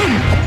Hmm.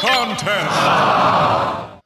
contest.